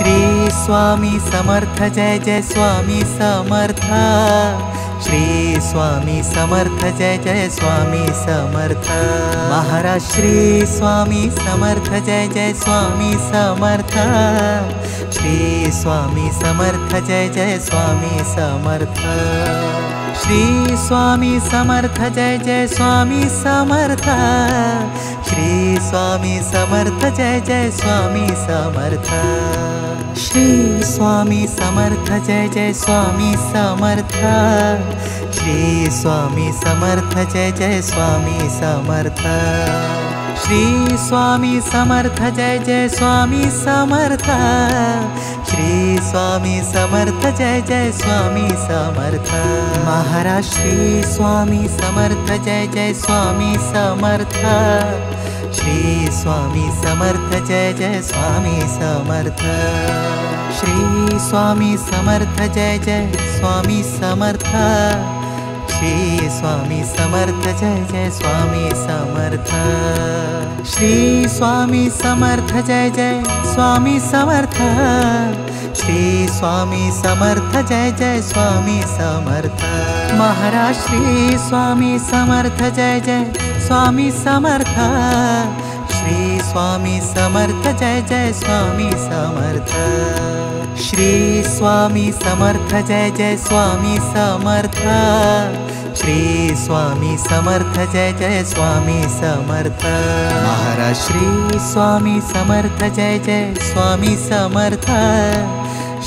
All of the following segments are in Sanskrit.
श्री स्वामी समर्थ जय जय स्वामी समर्थ। श्री स्वामी समर्थ जय जय स्वामी समर्थ। महाराज श्री स्वामी समर्थ जय जय स्वामी समर्थ। श्री स्वामी समर्थ जय जय स्वामी समर्थ। श्री स्वामी समर्थ जय जय स्वामी समर्थ स्वामी समर्थ जय जय स्वामी समर्थ। श्री स्वामी समर्थ जय जय स्वामी समर्थ। श्री स्वामी समर्थ जय जय स्वामी समर्थ। श्री स्वामी समर्थ जय जय स्वामी समर्थ। श्री स्वामी समर्थ जय जय स्वामी समर्थ। महाराज श्री स्वामी समर्थ जय जय स्वामी समर्थ। श्री स्वामी समर्थ जय जय स्वामी समर्थ। श्री स्वामी समर्थ जय जय स्वामी समर्थ। श्री स्वामी समर्थ जय जय स्वामी समर्थ। श्री स्वामी समर्थ जय जय स्वामी समर्थ। श्री स्वामी समर्थ जय जय स्वामी समर्थ। महाराज श्री स्वामी समर्थ जय जय स्वामी समर्थ। श्री स्वामी समर्थ जय जय स्वामी समर्थ। श्री स्वामी समर्थ जय जय स्वामी समर्थ। श्री स्वामी समर्थ जय जय स्वामी समर्थ। महाराज श्री स्वामी समर्थ जय जय स्वामी समर्थ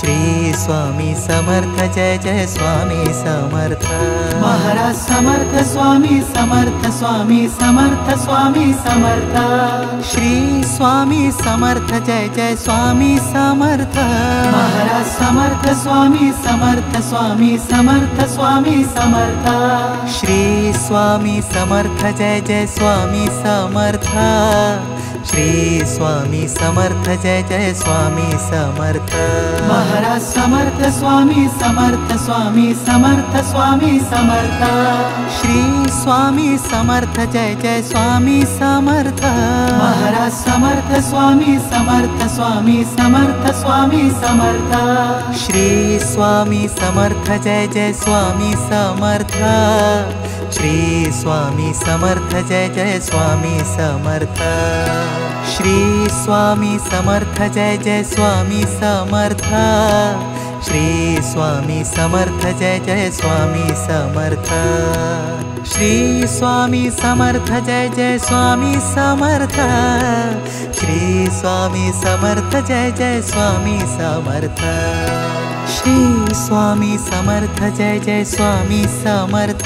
श्री स्वामी समर्थ जय जय स्वामी समर्थ। महाराज समर्थ स्वामी समर्थ स्वामी समर्थ स्वामी समर्थ। श्री स्वामी समर्थ जय जय स्वामी समर्थ। महाराज समर्थ स्वामी समर्थ स्वामी समर्थ स्वामी समर्थ। श्री स्वामी समर्थ जय जय स्वामी समर्थ श्री स्वामी समर्थ जय जय स्वामी समर्थ। महाराज समर्थ स्वामी समर्थ स्वामी समर्थ स्वामी समर्थ। श्री स्वामी समर्थ जय जय स्वामी समर्थ। महाराज समर्थ स्वामी समर्थ स्वामी समर्थ स्वामी समर्थ। श्री स्वामी समर्थ जय जय स्वामी समर्थ। श्री स्वामी समर्थ जय जय स्वामी समर्थ। श्री स्वामी समर्थ जय जय स्वामी समर्थ श्री स्वामी समर्थ जय जय स्वामी समर्थ। श्री स्वामी समर्थ जय जय स्वामी समर्थ। श्री स्वामी समर्थ जय जय स्वामी समर्थ। श्री स्वामी समर्थ जय जय स्वामी समर्थ।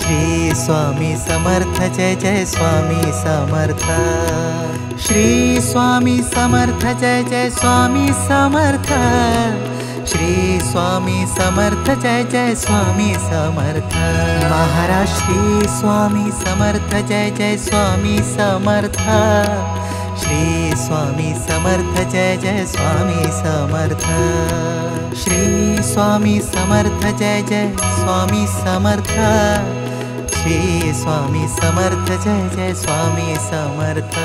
श्री स्वामी समर्थ जय जय स्वामी समर्थ। श्री स्वामी समर्थ जय जय स्वामी समर्थ। श्री स्वामी समर्थ जय जय स्वामी समर्थ। महाराज श्री स्वामी समर्थ जय जय स्वामी समर्थ श्री स्वामी समर्थ जय जय स्वामी समर्थ। श्री स्वामी समर्थ जय जय स्वामी समर्थ। श्री स्वामी समर्थ जय जय स्वामी समर्थ